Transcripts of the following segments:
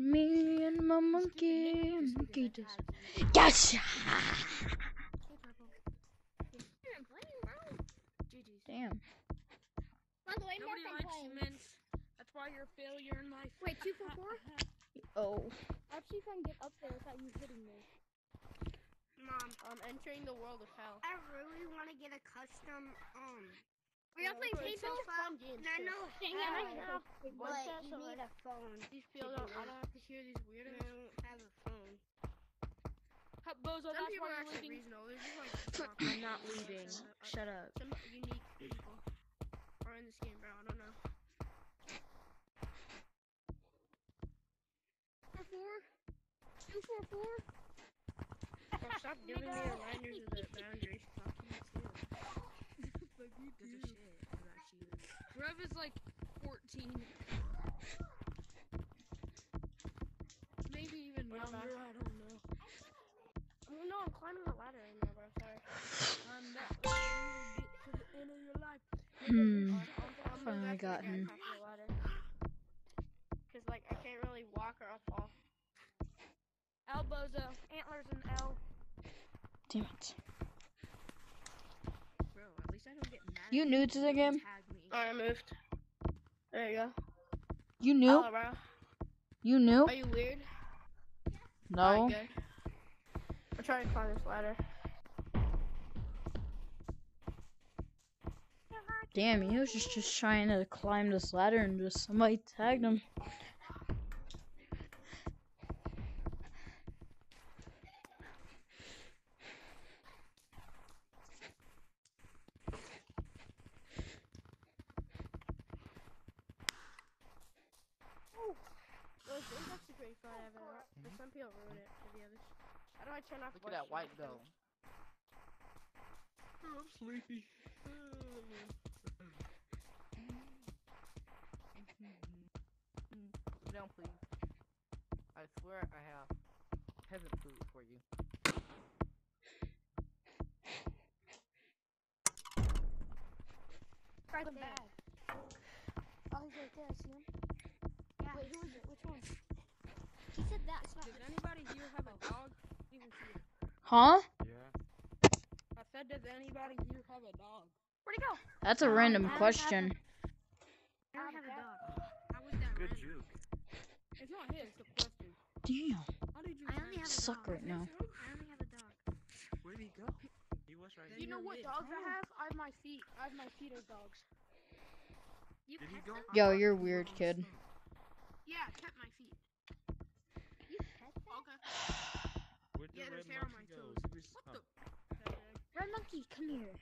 Me and my monkey, monkey just. Gotcha! GG's. Damn. By the way, Nobody Mark, I'm likes playing. cement. That's why you're a failure in life. Wait, two four four? Oh. I'll see if I can get up there without you hitting me. Mom, I'm entering the world of hell. I really want to get a custom um. Are y'all playing It's such paintball? fun No, no, Dang uh, it, I know. but you need a phone. These people don't, I don't have to hear these weirdos. I don't have a phone. Ha- Bozo, Some that's people why are you're actually leaving. reasonable. There's just like I'm not leaving. Shut up. Some unique people are in this game, bro. I don't know. Four four? Two four four? Bro, stop giving me reminders of the boundaries. Fuck you too. fuck you Gives a shit about you. Rev is like 14. Maybe even younger. I don't know. Oh no, I'm climbing the ladder right now, bro. Sorry. I'm that way you get to the end of your life. Hmm. I'm Finally got him. Cause like I can't really walk or I'll fall. Elbows, uh, antlers and L. Damn it. Bro, at least I don't get mad. You new to the game? I moved. There you go. You knew? Hello. You knew? Are you weird? No. Good. I'm trying to climb this ladder. Damn, he was just, just trying to climb this ladder and just somebody tagged him. Those games actually pretty fun. I haven't wa- but some people ruin it for the others. How do I turn off Look at that white chat? though. Oh, I'm sleepy. Sit down, please. I swear I have peasant food for you. Right Come there. back. Oh, he's right there. I see him. Yeah. Wait, who is it? Which one? Huh? Yeah. I said, does anybody here have a dog? Where'd he go? That's a Um, random I don't have question. I don't have a dog. How was that Good random? juke. It's not his, it's a question. Damn. How did you I only have a Suck dog. right now. I only have a dog. Where'd he go? He was right You know what dogs I have? I have my feet. I have my feet as dogs. You Did he go? Yo, you're weird, kid. Yeah, I kept my feet. You pet them? Okay. Where'd the there's red hair on monkey my toes. He was- What oh, the? Red monkey, come here.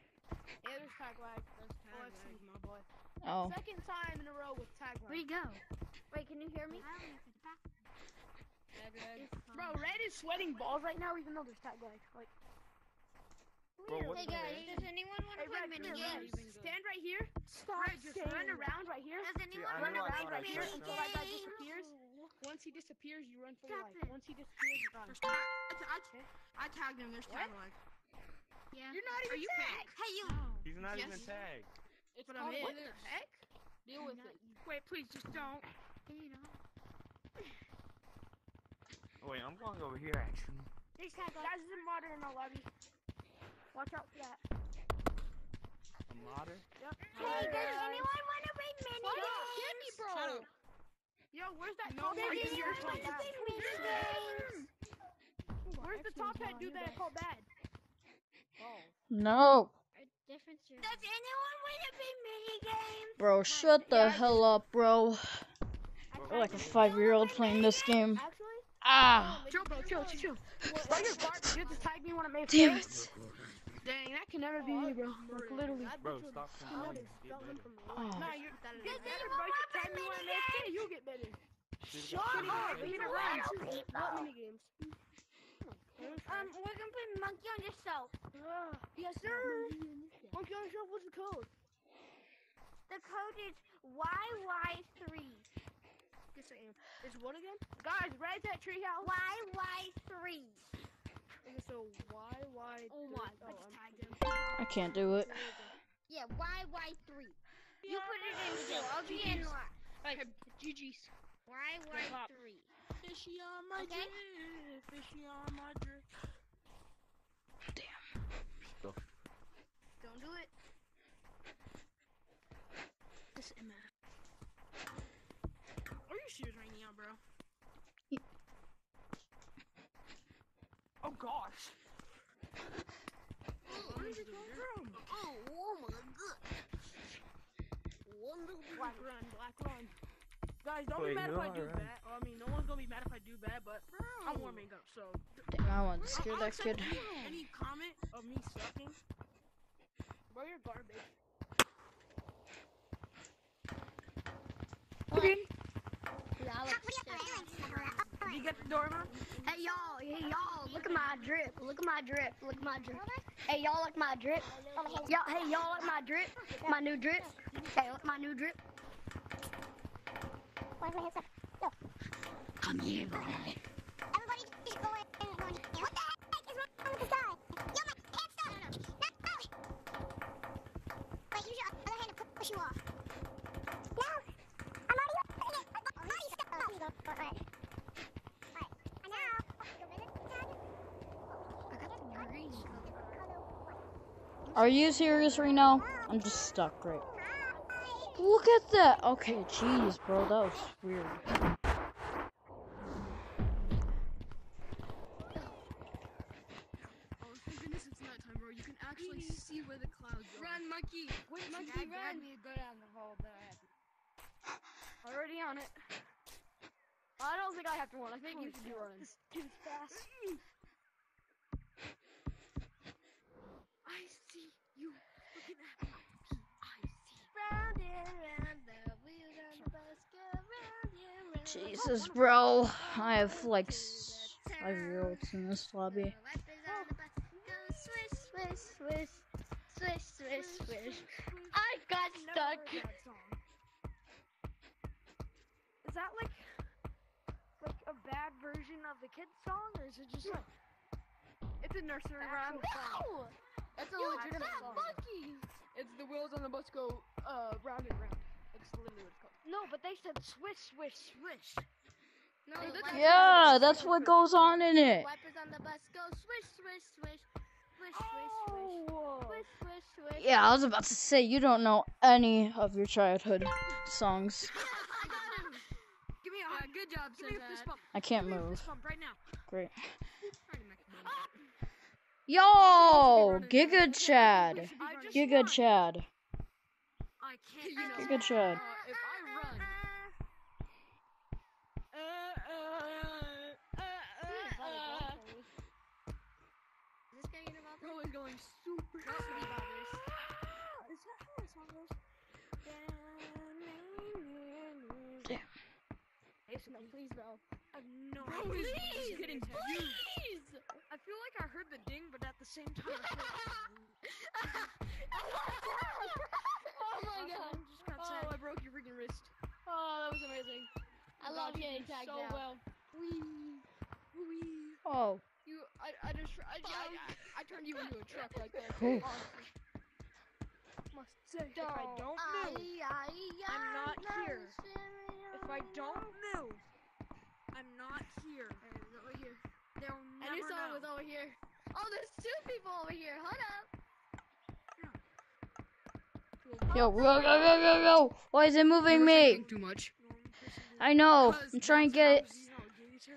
Yeah, there's tag lag. There's tag oh, let's lag, see. my boy. Oh. Second time in a row with tag lag. Where'd he go? Wait, can you hear me? I don't even pet Tag lag. It's Bro. Red is sweating balls right now, even though there's tag lag. Like, Bro, Hey guys, does anyone want to hey, play Red, mini you're Red. games? Stand right here. Stop Red, just run around right here. Does anyone I Run know I want to around thought right here until something. that guy disappears. Once he disappears, you run for your Stop life. it. Once he disappears, you run. I tagged him. There's tag lag. Yeah. You're not even Are you tagged. Hey, you. Oh. He's not Yes. even tagged. It's But I'm in. what the heck? Deal with it. Wait, please, just don't. You know. Oh, wait, I'm going over here actually. There's tag lag. Guys, there's a modder in our lobby. Watch out for that. A modder? Yep. Hey, does anyone want to play mini Why games? don't me, bro? Shut up. Yo, where's that No, top are hat you dude that want called to bad? play mini games? Where's the top hat dude that I called bad? No. Does anyone want to play mini games? Bro, shut the hell up, bro. You're like a five year old playing this game. Actually, Ah. chill, bro, chill, chill, chill. Why your guard? You just tagged me when I made Damn plays? it. Dang, that can never be me, bro. Like, literally. Bro, stop complaining. Get better. Oh. Nah, you're Does better, anyone bro. You want to tag me play when I mini made games? plays, you'll get better. Shut Shut up, leave it around. What mini games? Um, we're gonna play monkey on yourself. Yes, sir. Monkey on the shelf, what's the code? The code is YY3. Yes, I am. Is what again? Guys, right at treehouse. YY3. Okay, so why, why? Oh my, I Oh, I'm- tagged him. I can't do it. Yeah, YY3. You put it in two. I'll be in la- Hey, GG's. YY3. Fishy on my Okay. drip. Fishy on my drip. Go. Don't do it. This is MF. Are you serious right now, bro? Ye- Oh gosh. Where did it come from? Oh, oh my god. Wonderful. Black run, black run. Guys, don't Wait, be mad if I am do running? bad. I mean, no one's gonna be mad if I do bad, but I'm warming up, so. Damn, I want to scare I'll that kid. any- Any comment of me sucking? Bro, you're garbage. Okay. Did you get the door, man? Hey y'all, hey y'all, look at my drip, look at my drip, look at my drip. Hey y'all like my drip? Y'all, hey y'all like my drip? My new drip? Hey, look at my new drip. Where's my headset? Yo. Come here, boy. Everybody just go in and go in here. What the heck is wrong with this guy? Yo, my hand's stuck. No, no, no. Wait, use your other hand to push you off. No, I'm already I'm already stuck. Oh, you go. Alright. Alright. And now, go visit Tag. I got the green Are you serious right now? I'm just stuck, right? Look at that. Okay, jeez, bro, that was weird. Oh, thank goodness it's nighttime, bro. You can actually see where the clouds are. Run, monkey. Wait, monkey, run. me to go down the hole, but I have Already on it. I don't think I have to run. I think you should be running. Too fast. I see you looking at me. I see. Round and round, the wheels on the bus go round and round. Jesus, bro. I have like s- five year olds in this lobby. I got stuck. Is that like like a bad version of the kids song, or is it just like It's a nursery rhyme. No! It's a Yo, legitimate that song. monkey! It's the wheels on the bus go uh round and round. That's literally what it's called. no? But they said swish, swish, swish. No, the that's- Yeah, on the that's what goes on in it. Wipers on the bus go swish, swish, swish. Swish, swish, swish. Oh. Swish, swish, swish. Yeah, I was about to say you don't know any of your childhood songs. I. Give me a Yeah, good job, give me a fist bump. I can't Give me a move. fist bump right now. Great. Alright, Mac, man. Yo, Giga Chad. I just Giga. Chad. I can't. You know. Giga Chad. Uh, if I run. Uh, uh, uh, uh, uh, Is this guy gonna bother? Bro is going super. Not really bothers. Is that how the song goes? Damn. Hey, Sinbad, please, bro. I have no Bro, idea. please, This is getting huge. Please! I feel like I heard the ding, but at the same time, I feel oh my like god. just got oh, sad. Oh, I broke your freaking wrist. Oh, that was amazing. I love you getting tagged so out. well. Wee, wee. Oh, You, I, I just, I, I, I, I turned you into a truck right there. Oof. Honestly. Must say, if I don't move, I'm not here. If I don't move, I'm not here. Over here. They'll I knew never someone know. was over here. Oh, there's two people over here. Hold up. yo, yo, yo, yo, yo, yo. Why is it moving me? Too much. I know. I'm trying to get.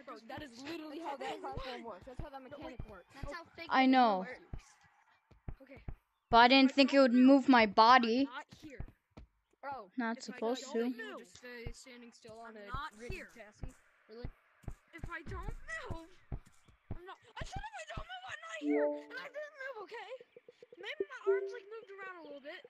Bro, that is literally how that platform works. That's how that mechanic works. That's how fake I know. works. Okay. But I didn't think it would move my body. Oh, not if supposed to. Just uh, standing still on I'm a chassis. Really? If I don't move, I'm not. I said if I don't move, I'm not here, and I didn't move. Okay. Maybe my arms like moved around a little bit.